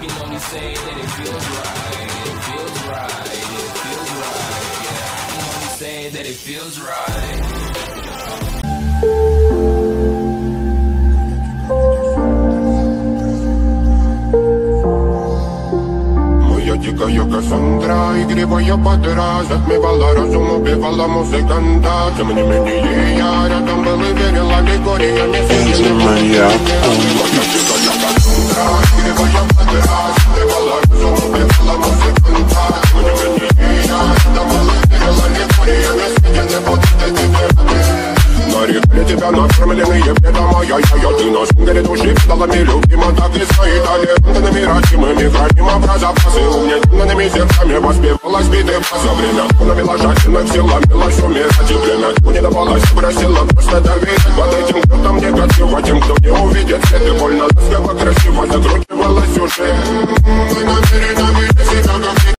can only say that it feels right. It feels right. It feels right. Yeah, I can only say that it feels right. Моя дикая Кассандра, игривая подра Затмевала разум, убивала музыканта Тем не менее я рядом был и верил аллегориями Энзи Маньяк. Моя дикая Кассандра, игривая подра Затмевала накормленные бедом ай яй яй Ты на шунгере души педалами любима Так и стоит алентанными родимыми Храним про запасы угнетенными сердцами Воспевалась биты за время Уновила жадиных силами Лось умирать и время Не давалась, просила просто доверять Под этим кто-то мне красиво Тем, кто не увидит, это больно Ласково, красиво, закрутил friend.